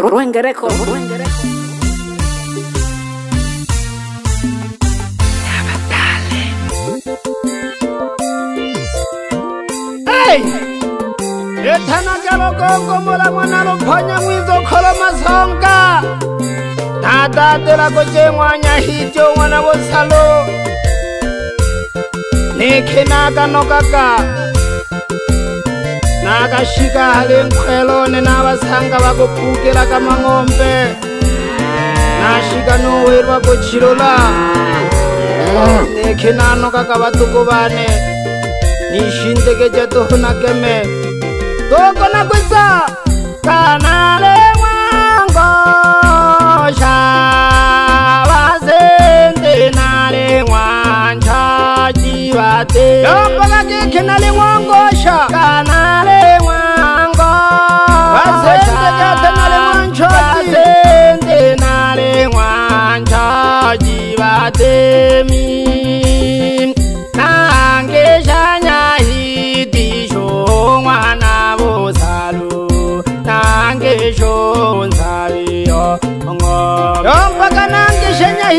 Rubén Greco. Rubén Greco. ethanaka loko komola n'wana lophanya mwizo kgolo masonka thata telako tše ngwanya hityo ngwana bosalo nekhenaka nokaka kashika hale nkwelo nena vasanga vakopukela kamang'ombe nashika nowerwa kochilola nekhenano kakavatuku vane nishindeke ja tohona keme tokona kwisa kanale yokolakikhina lingwangosha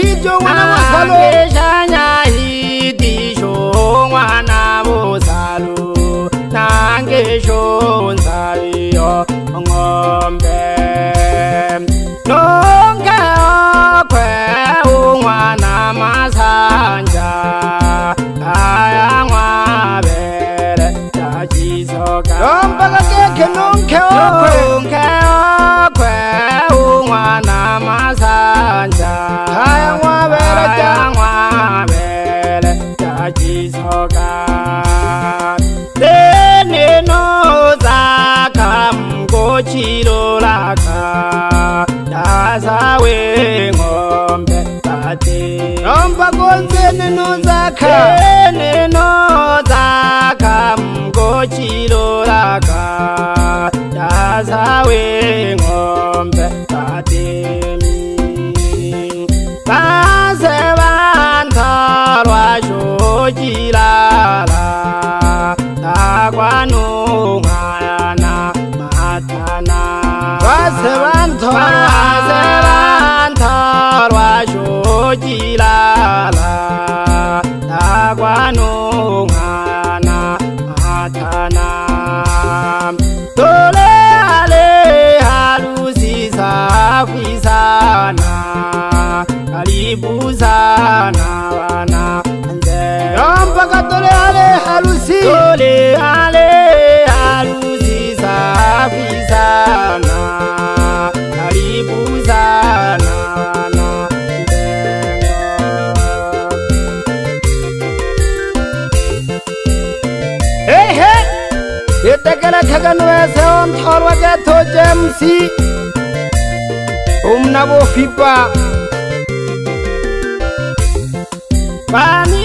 hivyo wanaaaeshanya hitisho mwana vozalo nangesho nzaviyo ngombe nongeokwe umwana masanja aya mwavele tachizoka ombakakeke nonkeoe nojilala nakwano kala thakano ese on tholwa ke tho MC umna bo fipa pani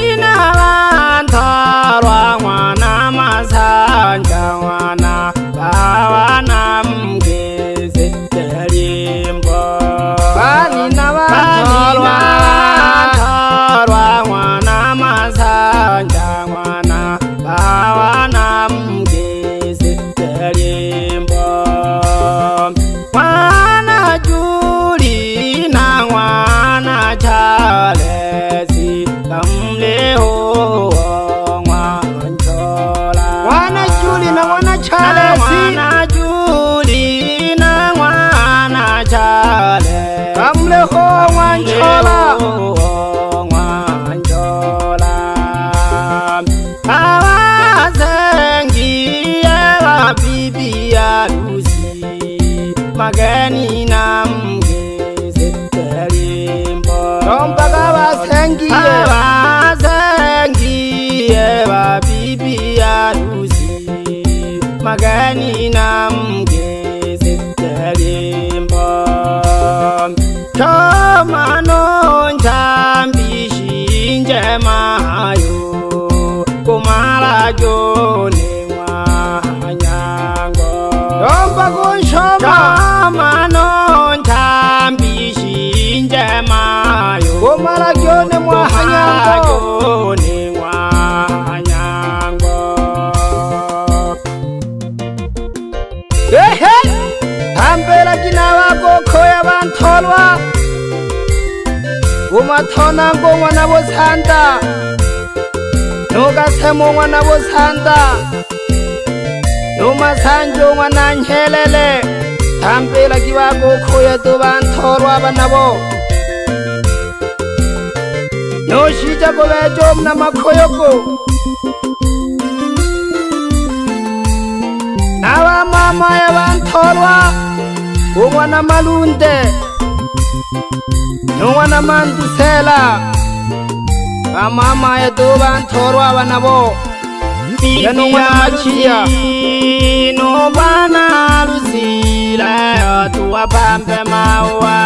magani na bathona ko ngwana botshanta yo ka tshemo ngwana botshanta yo matshanjo ngwana nhelele thampela ke ba kokgoyeto banthorwa bana bo yo shita kobetso mna makgoyoko na ba mama ya banthorwa bo ngwana malunte nun'wana mandusela va mama ya to va nthorwa vana vo ya nun'wana machiya no va na luzila ya tu wa pambe mawa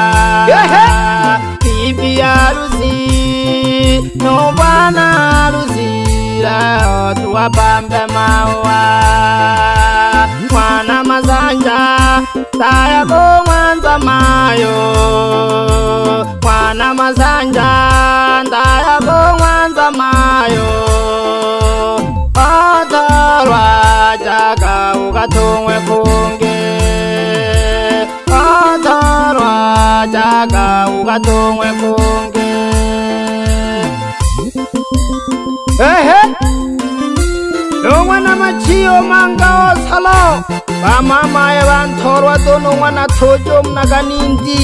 bibi ya luzi no va na luzila ya tu wa pambe mawa n'wana mazanja ta ya kon'wa mayo mwana mazanja ndayako mwanza mayo otorwa jaka ukatumwe kunge otorwa jaka ukatumwe kunge ehe lomwana machiyo manga osalo vamamaya vantorwa tono n'wana thojo munaka nindi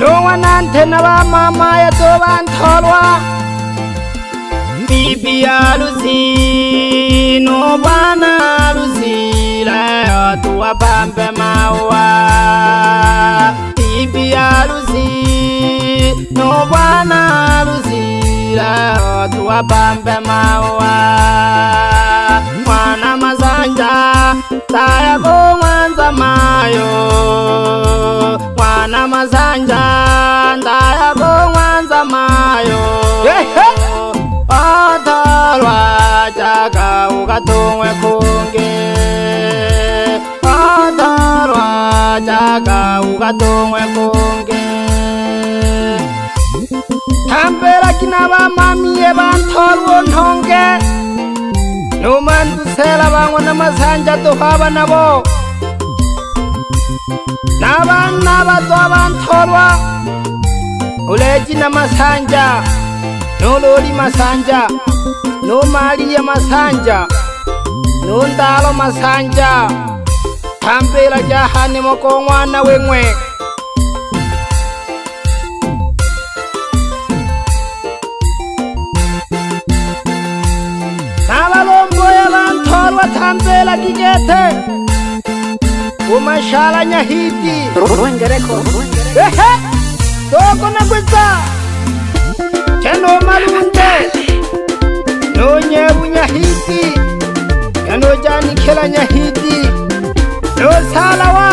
lowan'wana nthena vamamaya to vantholwa mbibi ya luzino vana luzila yatuwa bambe mawa mbibi ya luzino vana luzila yatuwa bambe mawa taya kumwenza mayo mwana mazanja ndaya kumwenza mayo otolwa chaka ukatumwe kunge otolwa chaka ukatumwe kunge hambela kina vamamiye vantholwo nhonge numandusela vangwe na masanja tuhava na vo na vana vatwa vantholwa uleji na masanja nululi masanja numaliya masanja nundalo masanja tambila jahani mokong'wana wing'we ngiyathambela kikethe umashala nyahiti ehe toko nakwiza kenomalunde nonyebu nyahiti kenojanikhela nyahiti nosala wa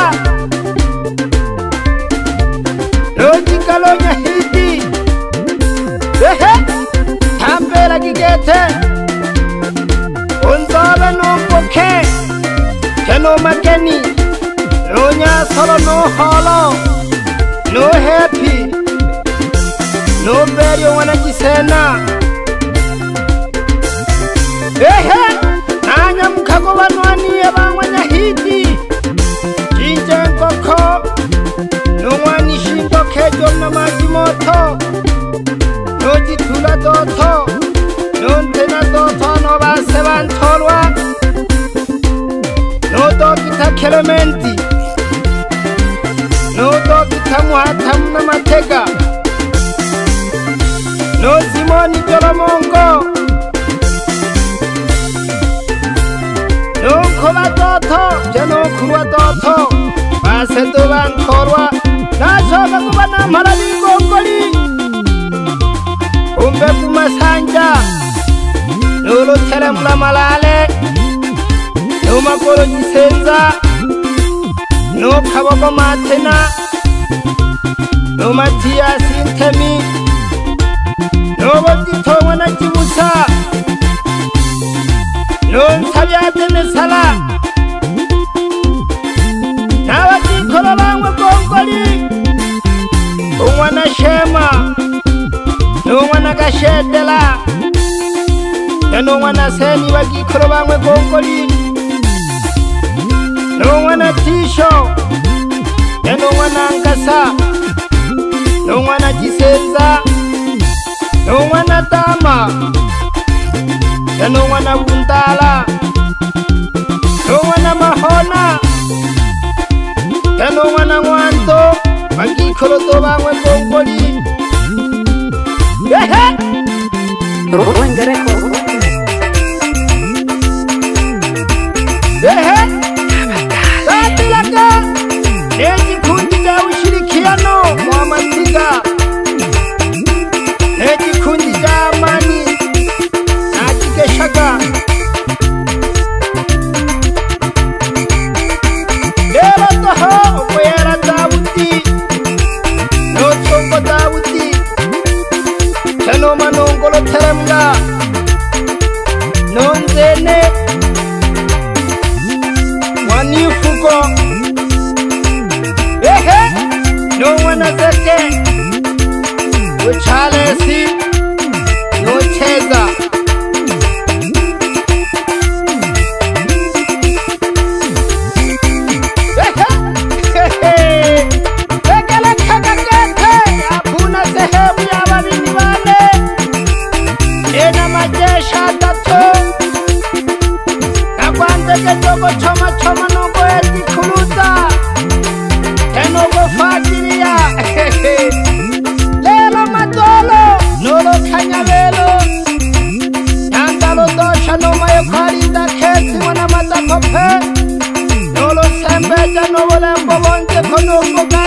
nojikalo nyahiti ehe thambela kikethe no makeni lo nyasolo no holo no happy no very wana kisena ehe nanya mkhako vanwani evamwe nyahiti cince nkokho no mwani shingokhejo no makimotho no cithula dotho no elementi notokitamuhatamu na mateka nozimoni jolomongo nonkoba toto bya nokhulwa toto base tuba nkolwa nacoka kuba namhala ligongoli umbe kumasanja nolutelemula malale numakolo jisenza no no kaboko matena no matias intemi no bobitongwa na kibusa no nsabyatene sala nabatikolo bangwe gongoli ungwana shema nungwana gashedela nanungwana seni bakikolo bangwe gongolini non'wana tixo ya non'wana nkasa non'wana tisenza non'wana tama ya non'wana vuntala non'wana mahona ya non'wana n'wanto vangikholoto van'we bongoli ehe rongereko Olóńgbò gbá.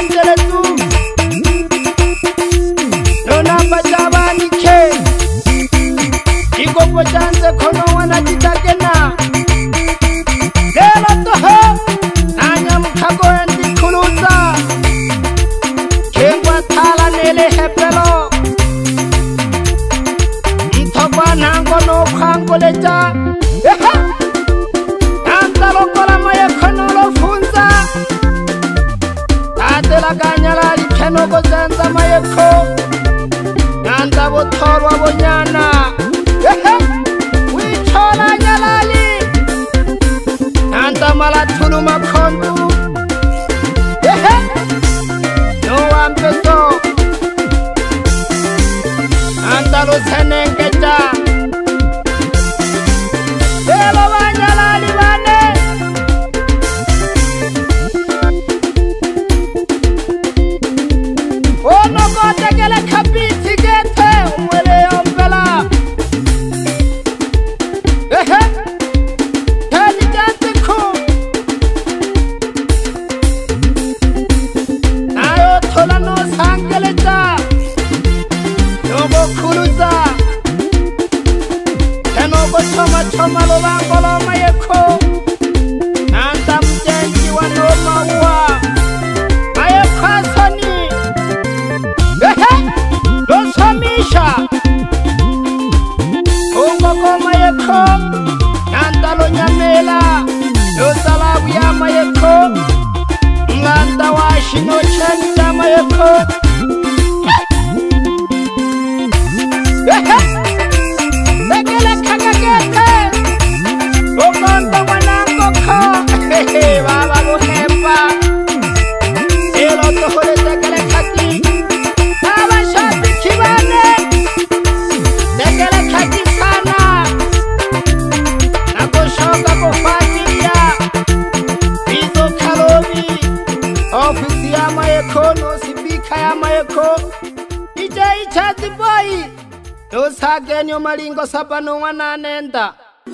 tagenyo malingo saba wananenda.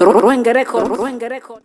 rwengereko rwengereko